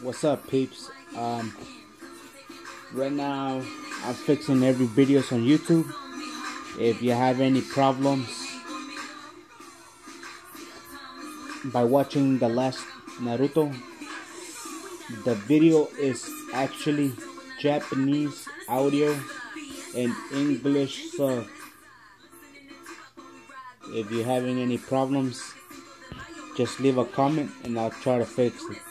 What's up, peeps? Um, right now, I'm fixing every videos on YouTube. If you have any problems by watching the last Naruto, the video is actually Japanese audio and English sub. If you're having any problems, just leave a comment and I'll try to fix it.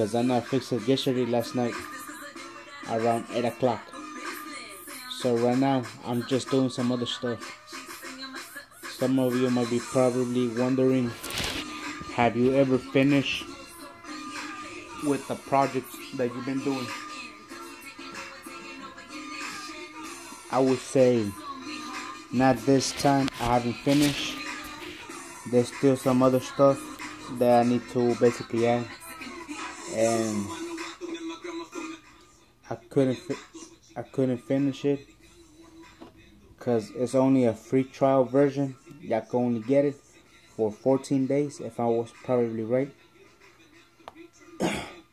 I fixed it yesterday last night around 8 o'clock. So right now I'm just doing some other stuff. Some of you might be probably wondering have you ever finished with the projects that you've been doing? I would say not this time. I haven't finished. There's still some other stuff that I need to basically add, and I couldn't. I couldn't finish it because it's only a free trial version. Y'all can only get it for 14 days, if I was probably right.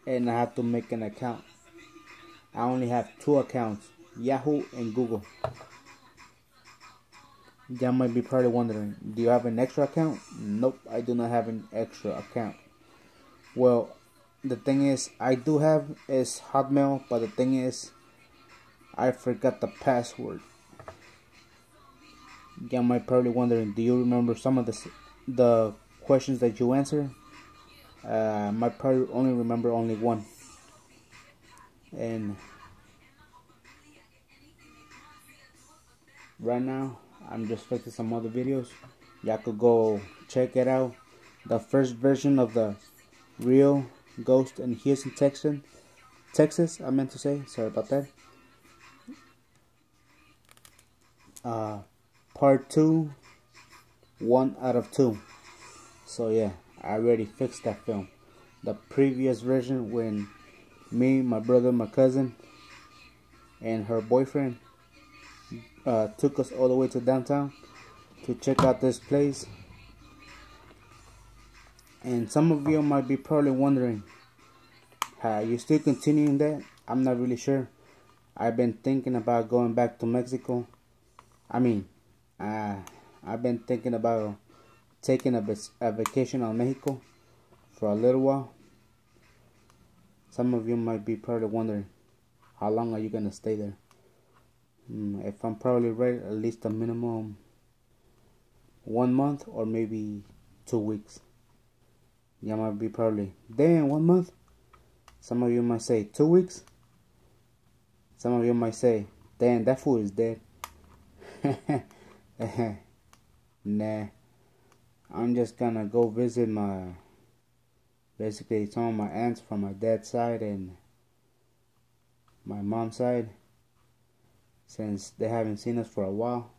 and I have to make an account. I only have two accounts, Yahoo and Google. Y'all might be probably wondering, do you have an extra account? Nope, I do not have an extra account. Well, the thing is, I do have is Hotmail, but the thing is, I forgot the password. Y'all might probably wondering, do you remember some of the the questions that you answer? Uh, I might probably only remember only one, and right now I'm just fixing some other videos. Y'all could go check it out. The first version of the real ghost in Houston, Texas. Texas, I meant to say. Sorry about that. Uh, part two, one out of two. So yeah, I already fixed that film. The previous version when me, my brother, my cousin, and her boyfriend uh, took us all the way to downtown to check out this place. And some of you might be probably wondering, are you still continuing that? I'm not really sure. I've been thinking about going back to Mexico. I mean, uh, I've been thinking about taking a, a vacation on Mexico for a little while. Some of you might be probably wondering, how long are you going to stay there? Mm, if I'm probably right, at least a minimum one month or maybe two weeks. You might be probably, damn, one month? Some of you might say two weeks. Some of you might say, damn, that fool is dead. nah. I'm just gonna go visit my, basically some of my aunts from my dad's side and my mom's side since they haven't seen us for a while.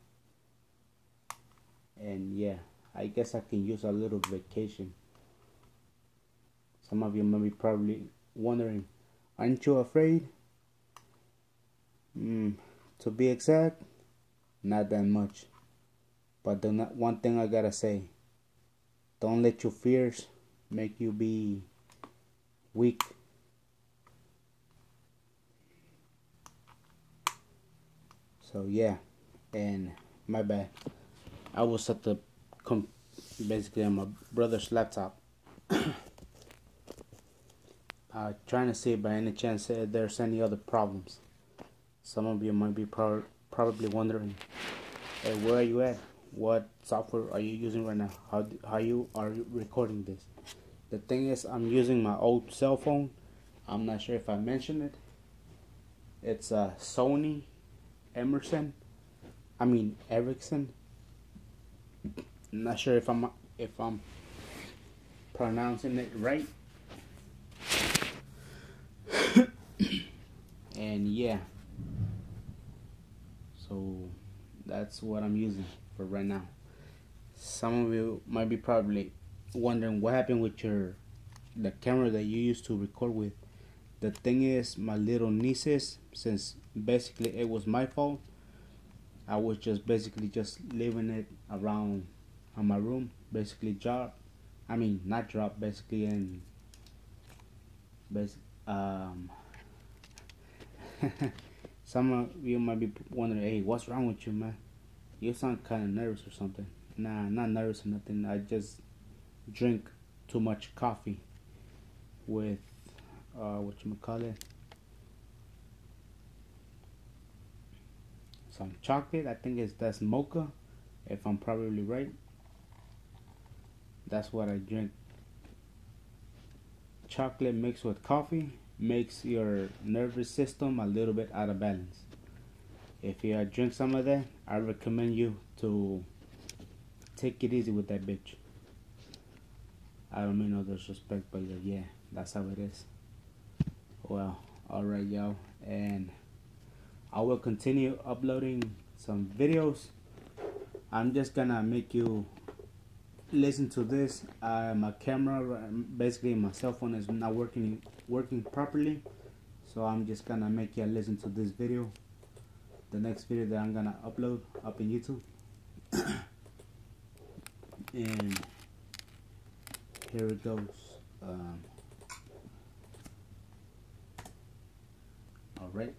And yeah, I guess I can use a little vacation. Some of you may be probably wondering, aren't you afraid? Mm, to be exact, not that much. But the one thing I gotta say, don't let your fears make you be weak So yeah, and my bad. I was at the basically on my brother's laptop. Uh, trying to see by any chance if there's any other problems. Some of you might be pro probably wondering, hey, where are you at? What software are you using right now? How how you are recording this? The thing is, I'm using my old cell phone. I'm not sure if I mentioned it. It's a Sony Emerson. I mean Ericsson. I'm not sure if I'm if I'm pronouncing it right. And yeah. So that's what I'm using for right now. Some of you might be probably wondering what happened with your the camera that you used to record with. The thing is my little nieces since basically it was my fault. I was just basically just leaving it around on my room, basically drop. I mean, not drop, basically, and Basic, um, some of you might be wondering, hey, what's wrong with you, man? You sound kind of nervous or something. Nah, not nervous or nothing. I just drink too much coffee with, uh, what you call it? Some chocolate. I think it's that's mocha, if I'm probably right. That's what I drink. Chocolate mixed with coffee makes your nervous system a little bit out of balance. If you drink some of that, I recommend you to take it easy with that bitch. I don't mean no disrespect, but yeah, that's how it is. Well, alright, y'all, and I will continue uploading some videos. I'm just gonna make you listen to this. Uh, my camera, basically my cell phone is not working working properly, so I'm just gonna make you listen to this video. The next video that I'm gonna upload up in YouTube. and here it goes. Um, all right.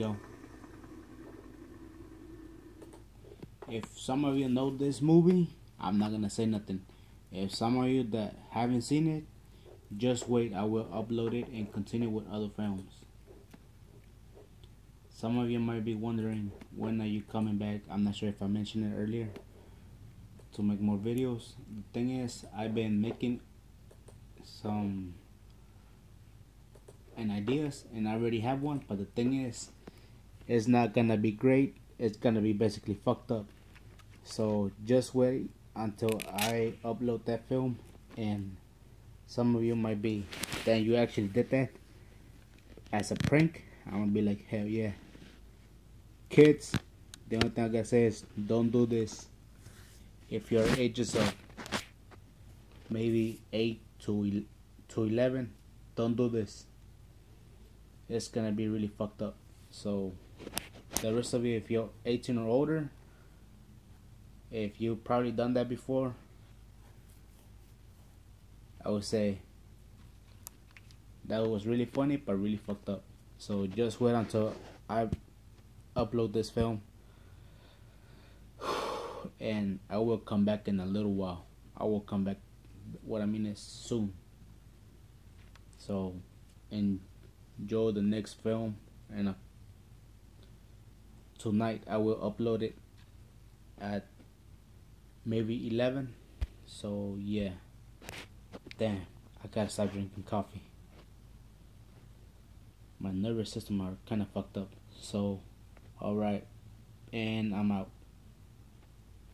Go. If some of you know this movie, I'm not gonna say nothing. If some of you that haven't seen it, just wait. I will upload it and continue with other films. Some of you might be wondering when are you coming back. I'm not sure if I mentioned it earlier to make more videos. The thing is, I've been making some and ideas and I already have one but the thing is it's not gonna be great. It's gonna be basically fucked up. So just wait until I upload that film and some of you might be that you actually did that as a prank? I'm gonna be like hell yeah. Kids the only thing I gotta say is don't do this. If your ages of maybe 8 to to 11 don't do this. It's gonna be really fucked up. So the rest of you, if you're 18 or older, if you've probably done that before, I would say that was really funny but really fucked up. So just wait until I upload this film and I will come back in a little while. I will come back what I mean is soon. So enjoy the next film and tonight I will upload it at maybe 11 so yeah. Damn I gotta stop drinking coffee. My nervous system are kind of fucked up. So alright. And I'm out